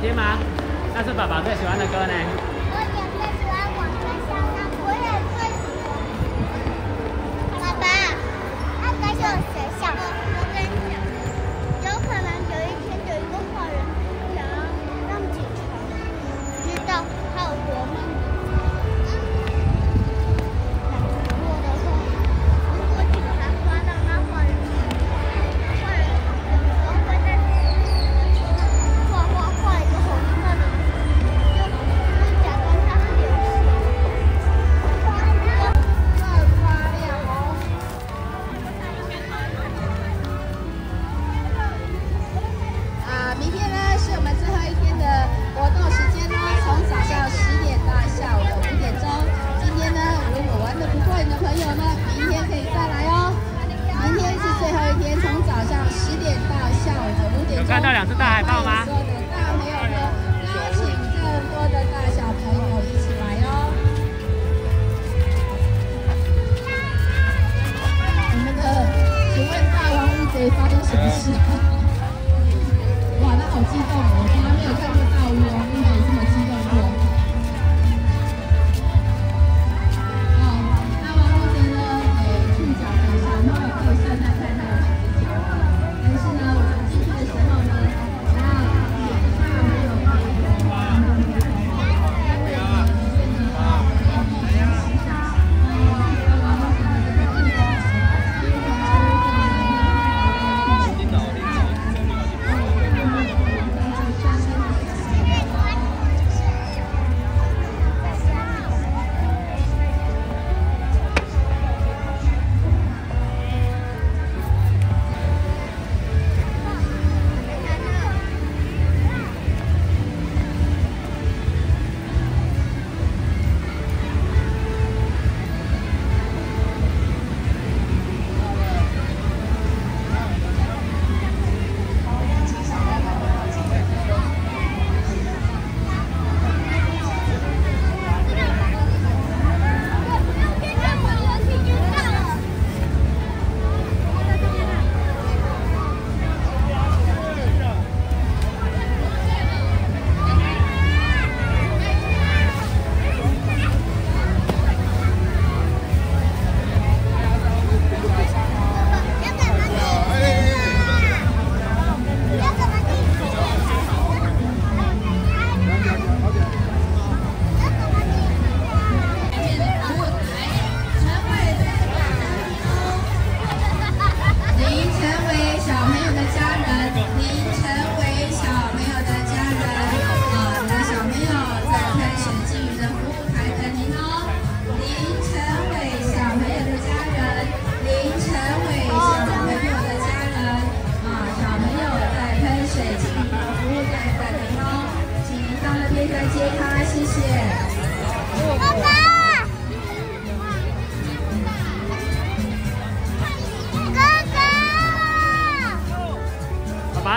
听吗？那是爸爸最喜欢的歌呢。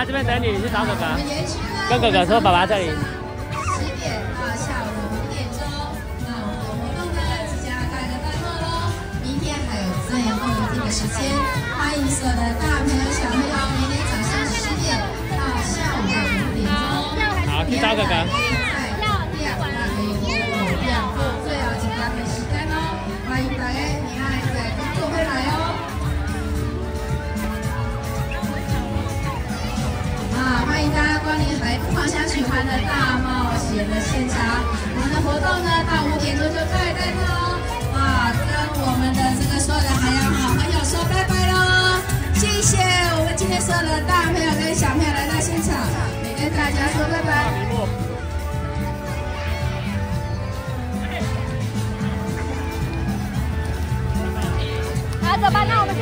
这边等你，去找哥哥。跟哥哥说，爸爸这里。十点到下午五点钟，那我们的活动呢即将告一个段落喽。明天还有最后一天的时间，欢迎所有的大朋友小朋友，明天早上十点到下午五点钟。好，去找哥哥。家说拜拜。好，走吧，那我们去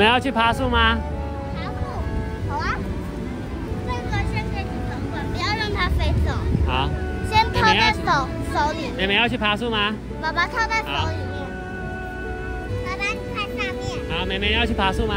们要去爬树吗？爬树，好啊。这个先给你保管，不要让它飞走。好，先套在手手里面，你们要去爬树吗？爸爸套在手里面。爸爸，你看下面。好，妹妹要去爬树吗？